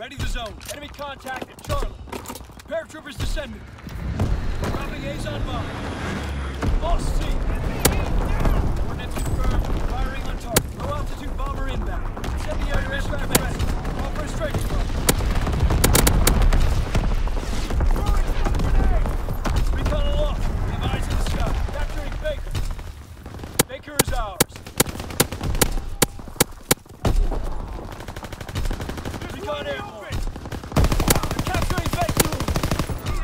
Ready the zone. Enemy contact at Charlie. Paratroopers descending. Dropping Azon bomb. Lost C. Coordinates confirmed. Firing on target. Low altitude bomber inbound. Incendiary aircraft ready. A strike strike. Recon aloft. We have eyes in the sky. Capturing Baker. Baker is ours. Recon airborne. They're capturing Baker.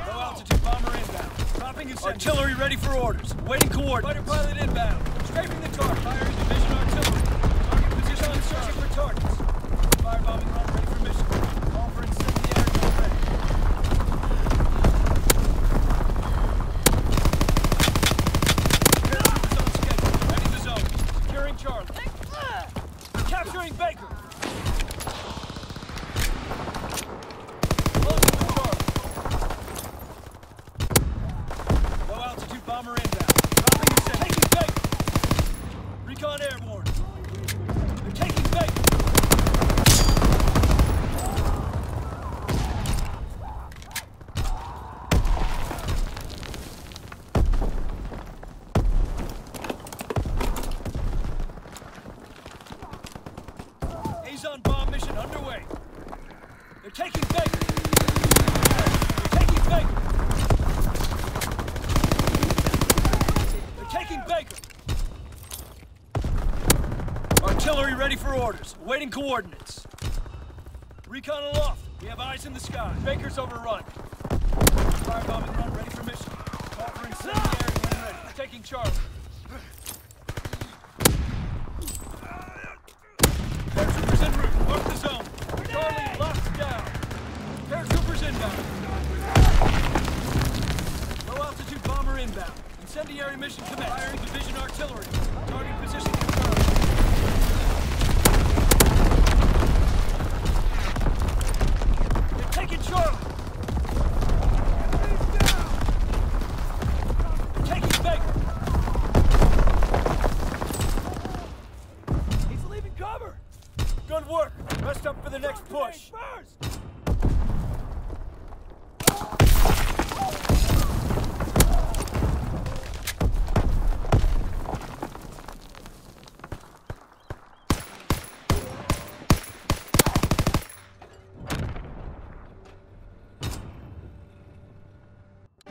Low altitude bomber inbound. Dropping incendiary. Artillery ready for orders. Waiting coordinates. Fighter pilot inbound. Strafing the target. Firing division artillery. Target position on searching for targets. Firebombing run ready for mission. Call for incendiary gun ready. Paratroopers on schedule. Ready to zone. Securing Charlie. Capturing Baker. Closing the Charlie. Low altitude bomber inbound. Dropping incendiary. Taking Baker. Recon airborne. They're taking Baker. Mission underway. They're taking Baker. They're taking Baker. They're taking Baker. Artillery ready for orders. Awaiting coordinates. Recon aloft. We have eyes in the sky. Baker's overrun. Firebombing run ready for mission. Call for incendiary when ready. Taking Charlie. For the next push.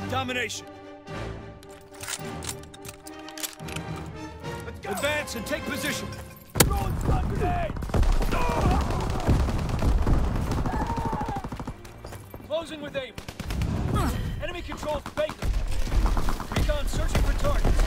Domination. Advance and take position. Closing with aim. Enemy controls Baker. Recon searching for targets.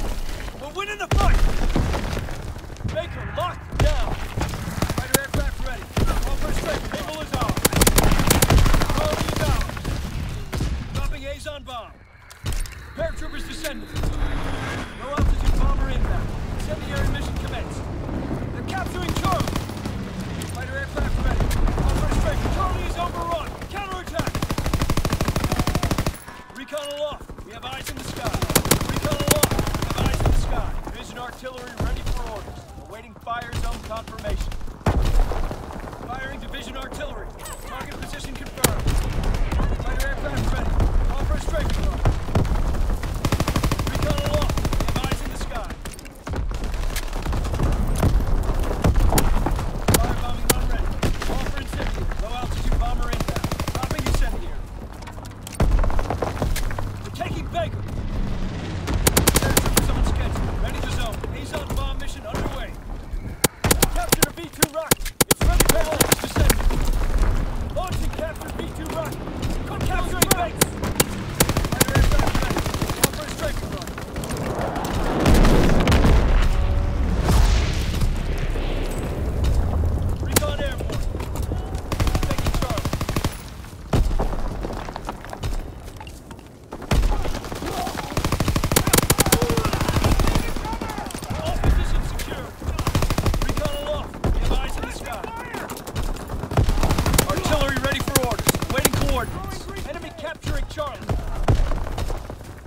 Charlie.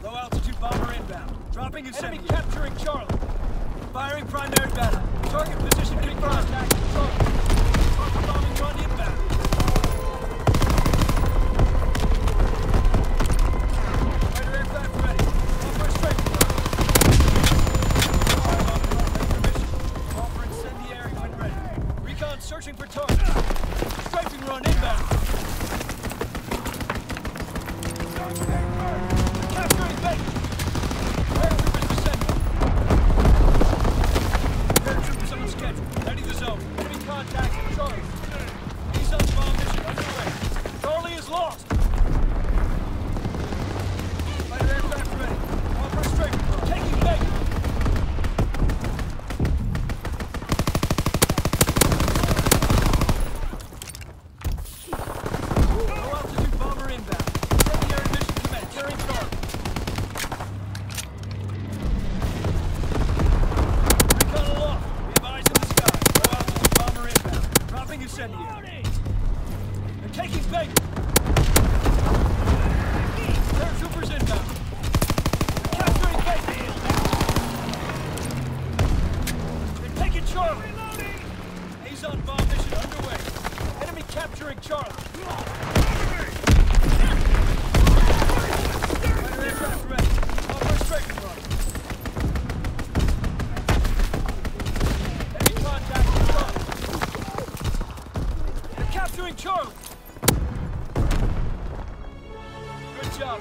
Low altitude bomber inbound. Dropping and Enemy capturing Charlie. Firing primary battle. Target position confirmed. Target bombing run inbound. searching for targets. Striping run inbound. Incendiary. They're taking inbound. They're taking Charlie. Azon bomb mission underway. Enemy capturing Charlie. Charlie. Good job,